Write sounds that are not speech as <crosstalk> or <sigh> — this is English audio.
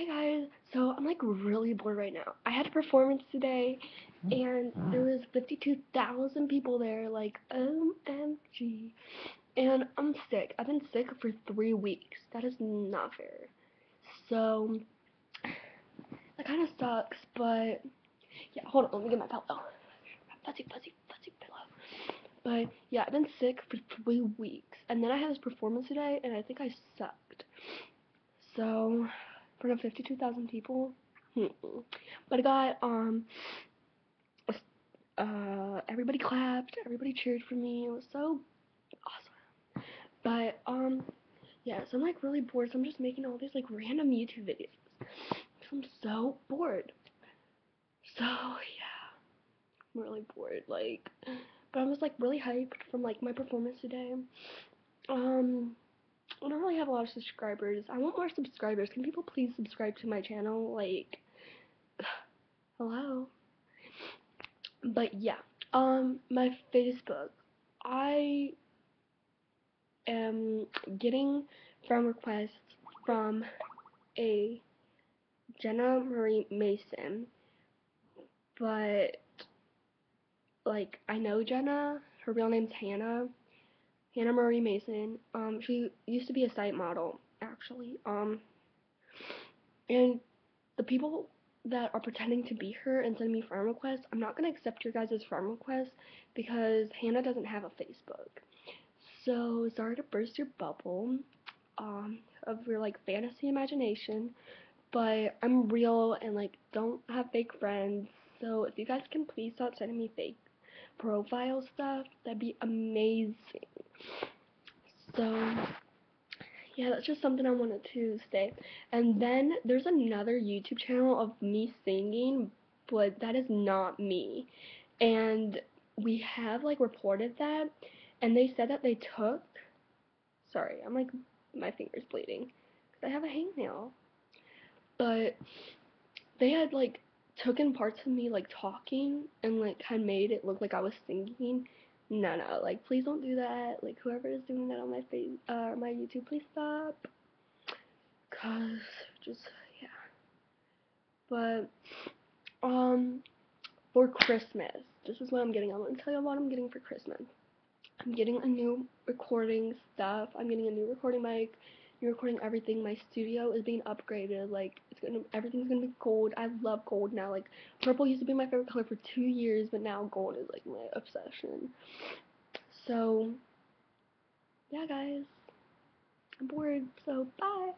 Hey guys, so I'm like really bored right now. I had a performance today hmm. and there was 52,000 people there, like OMG. And I'm sick. I've been sick for three weeks. That is not fair. So, that kind of sucks, but yeah, hold on, let me get my pillow. Fuzzy, fuzzy, fuzzy pillow. But yeah, I've been sick for three weeks. And then I had this performance today and I think I sucked. So, front of 52,000 people. But I got, um, uh, everybody clapped, everybody cheered for me. It was so awesome. But, um, yeah, so I'm like really bored, so I'm just making all these like random YouTube videos. I'm so bored. So, yeah, I'm really bored, like, but I was like really hyped from like my performance today. Um, I don't really have a lot of subscribers. I want more subscribers. Can people please subscribe to my channel? Like, <sighs> hello? But yeah, um, my Facebook. I am getting friend requests from a Jenna Marie Mason, but like I know Jenna. Her real name's Hannah. Hannah Marie Mason. Um, she used to be a site model, actually. Um, and the people that are pretending to be her and sending me friend requests, I'm not gonna accept your guys' friend requests because Hannah doesn't have a Facebook. So sorry to burst your bubble, um, of your like fantasy imagination, but I'm real and like don't have fake friends. So if you guys can please stop sending me fake profile stuff, that'd be amazing. So, yeah, that's just something I wanted to say. And then there's another YouTube channel of me singing, but that is not me. And we have like reported that, and they said that they took. Sorry, I'm like my fingers bleeding because I have a hangnail. But they had like taken parts of me like talking and like had made it look like I was singing. No, no, like please don't do that. Like whoever is doing that on my face, uh, my YouTube, please stop. Cause just yeah. But um, for Christmas, this is what I'm getting. I'm gonna tell you what I'm getting for Christmas. I'm getting a new recording stuff. I'm getting a new recording mic you're recording everything. My studio is being upgraded. Like it's gonna everything's gonna be gold. I love gold now. Like purple used to be my favorite color for two years, but now gold is like my obsession. So yeah guys. I'm bored, so bye.